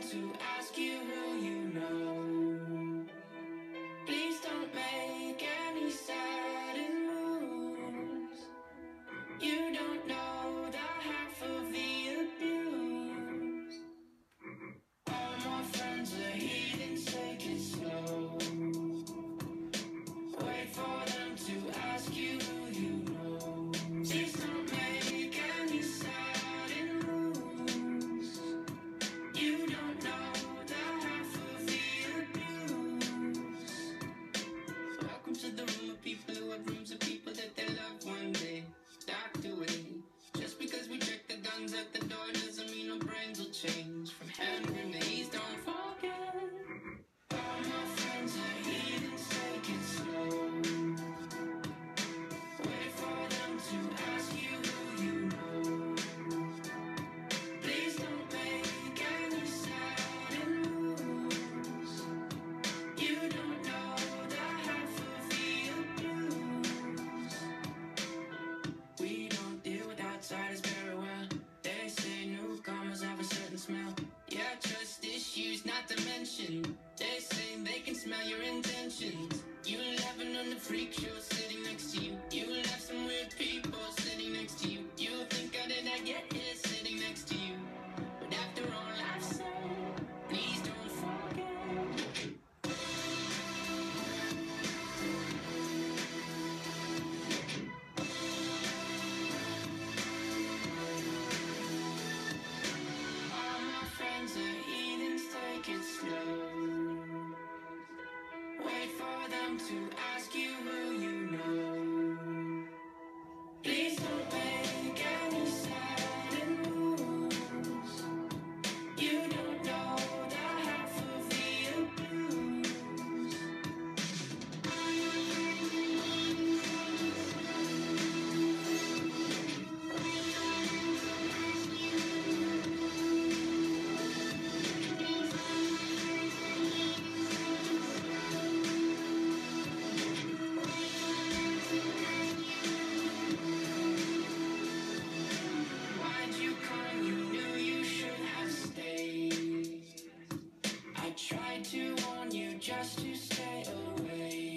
to dimension. They say they can smell your intentions. You laughing on the freak show, sitting there. take it slow. Wait for them to ask. tried to warn you just to stay away.